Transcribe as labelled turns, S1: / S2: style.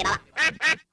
S1: しよう。